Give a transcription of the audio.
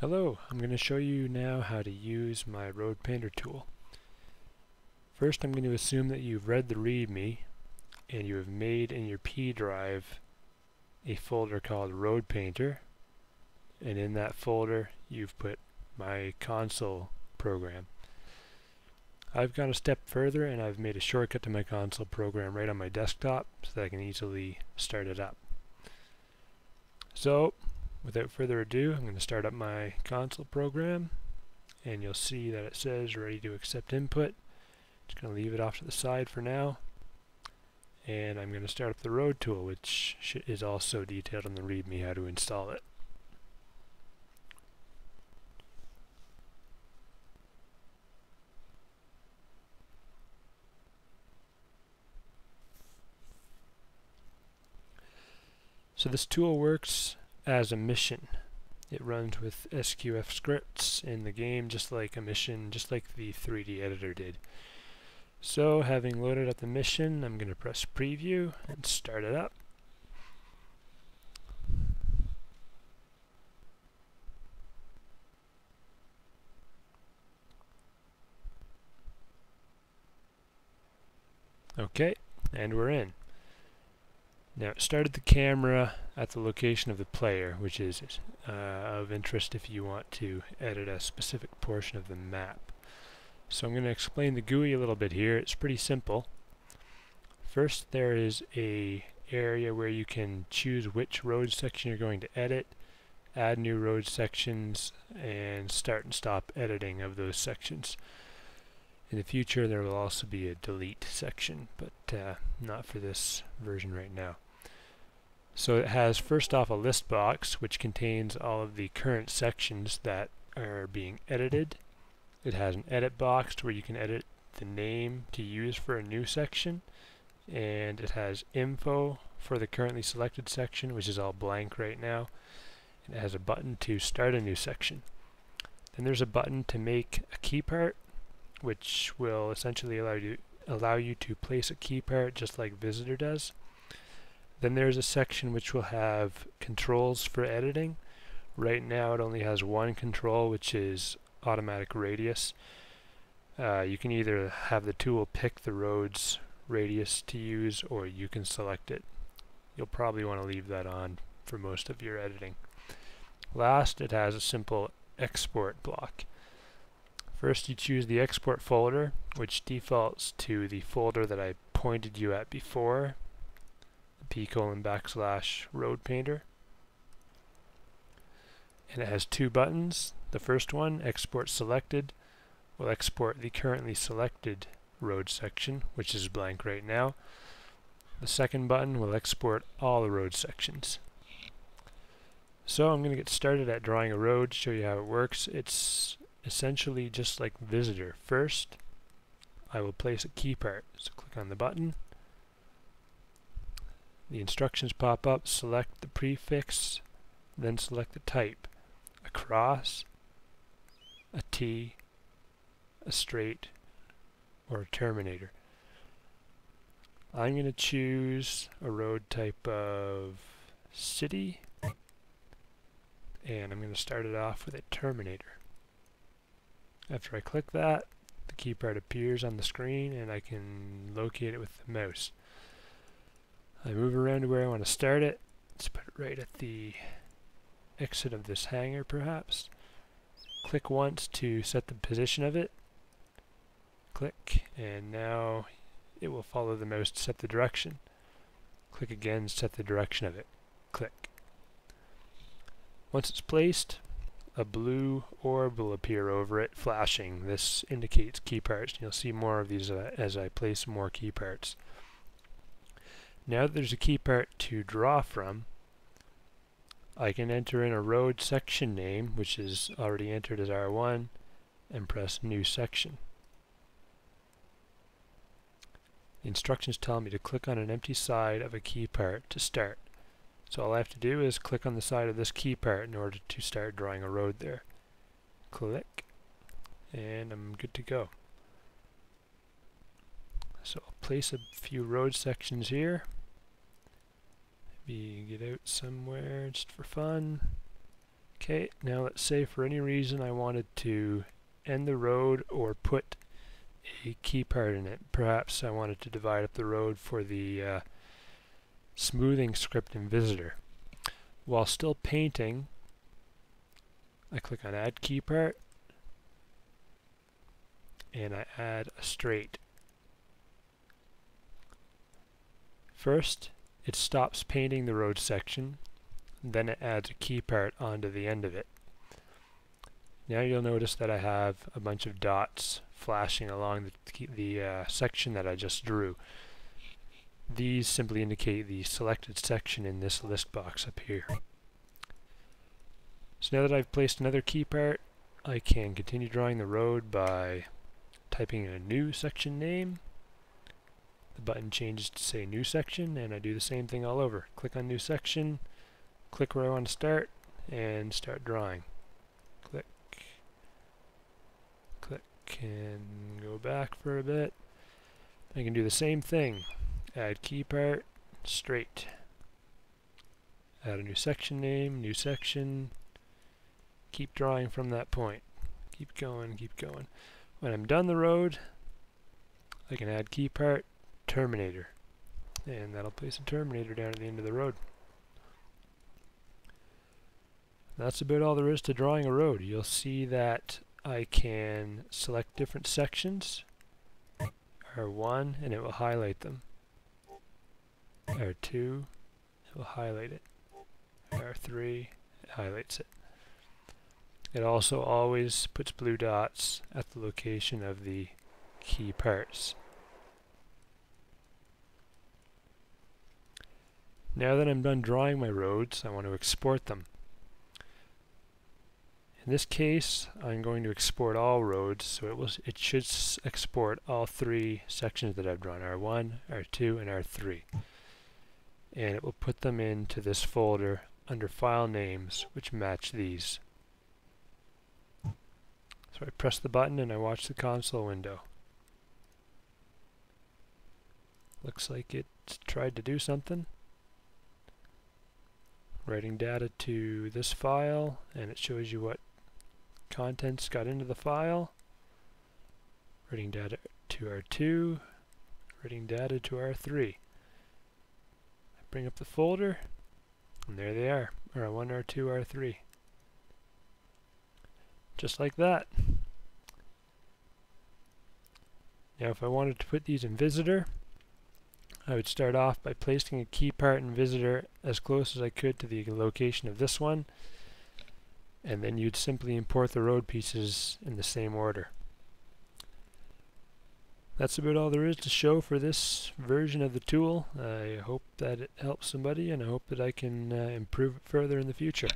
Hello, I'm going to show you now how to use my Road Painter tool. First I'm going to assume that you've read the README and you have made in your P drive a folder called Road Painter and in that folder you've put my console program. I've gone a step further and I've made a shortcut to my console program right on my desktop so that I can easily start it up. So without further ado, I'm going to start up my console program and you'll see that it says ready to accept input. Just going to leave it off to the side for now. And I'm going to start up the road tool which is also detailed in the readme how to install it. So this tool works as a mission. It runs with SQF scripts in the game just like a mission, just like the 3D editor did. So having loaded up the mission, I'm going to press preview and start it up. Okay, and we're in. Now it started the camera at the location of the player, which is uh, of interest if you want to edit a specific portion of the map. So I'm going to explain the GUI a little bit here. It's pretty simple. First there is a area where you can choose which road section you're going to edit, add new road sections, and start and stop editing of those sections. In the future there will also be a delete section, but uh, not for this version right now. So it has first off a list box which contains all of the current sections that are being edited. It has an edit box where you can edit the name to use for a new section and it has info for the currently selected section which is all blank right now. And it has a button to start a new section. Then there's a button to make a key part which will essentially allow you allow you to place a key part just like Visitor does. Then there's a section which will have controls for editing. Right now it only has one control which is automatic radius. Uh, you can either have the tool pick the road's radius to use or you can select it. You'll probably want to leave that on for most of your editing. Last it has a simple export block. First you choose the export folder which defaults to the folder that I pointed you at before p colon backslash road painter. And it has two buttons. The first one, export selected, will export the currently selected road section, which is blank right now. The second button will export all the road sections. So I'm going to get started at drawing a road, to show you how it works. It's essentially just like Visitor. First, I will place a key part. So click on the button, the instructions pop up, select the prefix, then select the type. A cross, a T, a straight, or a terminator. I'm going to choose a road type of city, and I'm going to start it off with a terminator. After I click that, the key part appears on the screen and I can locate it with the mouse. I move around to where I want to start it. Let's put it right at the exit of this hangar perhaps. Click once to set the position of it. Click and now it will follow the mouse to set the direction. Click again to set the direction of it. Click. Once it's placed, a blue orb will appear over it, flashing. This indicates key parts. You'll see more of these uh, as I place more key parts. Now that there's a key part to draw from, I can enter in a road section name, which is already entered as R1, and press New Section. The instructions tell me to click on an empty side of a key part to start. So all I have to do is click on the side of this key part in order to start drawing a road there. Click, and I'm good to go. So I'll place a few road sections here. Maybe get out somewhere just for fun. Okay, now let's say for any reason I wanted to end the road or put a key part in it. Perhaps I wanted to divide up the road for the uh, smoothing script in Visitor. While still painting, I click on Add Key Part, and I add a straight. First, it stops painting the road section, then it adds a key part onto the end of it. Now you'll notice that I have a bunch of dots flashing along the, the uh, section that I just drew. These simply indicate the selected section in this list box up here. So now that I've placed another key part, I can continue drawing the road by typing in a new section name. The button changes to say new section and I do the same thing all over. Click on new section, click where I want to start, and start drawing. Click, click, and go back for a bit. I can do the same thing. Add key part, straight. Add a new section name, new section. Keep drawing from that point. Keep going, keep going. When I'm done the road, I can add key part, terminator. And that'll place a terminator down at the end of the road. That's about all there is to drawing a road. You'll see that I can select different sections, R1, and it will highlight them. R2, it will highlight it. R3, it highlights it. It also always puts blue dots at the location of the key parts. Now that I'm done drawing my roads, I want to export them. In this case, I'm going to export all roads, so it will it should export all three sections that I've drawn, R1, R2, and R3. And it will put them into this folder under file names, which match these. So I press the button and I watch the console window. Looks like it tried to do something writing data to this file and it shows you what contents got into the file. Writing data to R2 writing data to R3 I bring up the folder and there they are R1, R2, R3 just like that. Now if I wanted to put these in visitor I would start off by placing a key part and visitor as close as I could to the location of this one and then you'd simply import the road pieces in the same order. That's about all there is to show for this version of the tool. I hope that it helps somebody and I hope that I can uh, improve it further in the future.